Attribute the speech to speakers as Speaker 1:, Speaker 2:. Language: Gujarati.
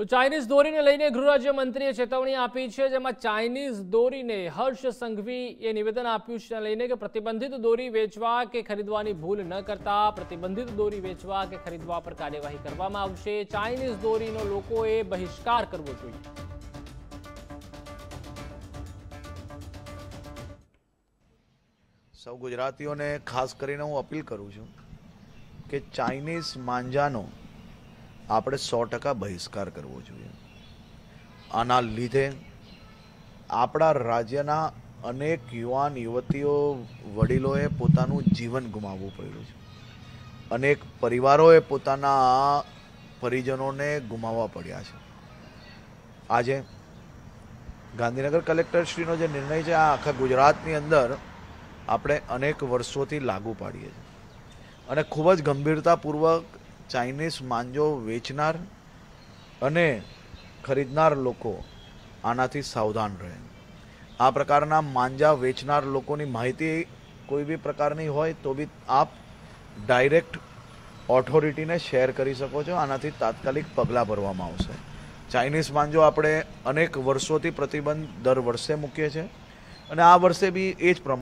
Speaker 1: તો ચાઇનીઝ દોરીને લઈને ગૃહ રાજ્યમંત્રીએ ચેતવણી આપી છે, જેમાં ચાઇનીઝ દોરીને હર્ષ સંઘવી એ નિવેદન આપ્યું છે લઈને કે પ્રતિબંધિત દોરી વેચવા કે ખરીદવાની ભૂલ ન કરતા, પ્રતિબંધિત દોરી વેચવા કે ખરીદવા પર કાર્યવાહી કરવામાં આવશે. ચાઇનીઝ દોરીનો લોકોએ બહિષ્કાર કરવો જોઈએ.
Speaker 2: સૌ ગુજરાતીઓને ખાસ કરીને હું અપીલ કરું છું કે ચાઇનીઝ માંજાનો આપણે સો ટકા બહિષ્કાર કરવો જોઈએ. આના લીધે આપણા રાજ્યના અનેક યુવાન, યુવતીઓ, વડીલોએ પોતાનું જીવન ગુમાવવું પડ્યું છે. અનેક પરિવારોએ પોતાના પરિજનોને ગુમાવવા પડ્યા છે. આજે ગાંધીનગર કલેક્ટરશ્રીનો જે નિર્ણય છે, આ આખા ગુજરાતની અંદર આપણે અનેક વર્ષોથી લાગુ પાડીએ છીએ. અને ખૂબ જ ગંભીરતાપૂર્વક ચાઇનીઝ માંજો વેચનાર અને ખરીદનાર લોકો આનાથી સાવધાન રહે. આ પ્રકારના માંજા વેચનાર લોકોની માહિતી કોઈ બી પ્રકારની હોય તો બી આપ ડાયરેક્ટ ઓથોરિટીને શેર કરી શકો છો. આનાથી તાત્કાલિક પગલાં ભરવામાં આવશે. ચાઇનીઝ માંજો આપણે અનેક વર્ષોથી પ્રતિબંધ દર વર્ષે મૂકીએ છીએ. અને આ વર્ષે બી એ જ પ્રમાણે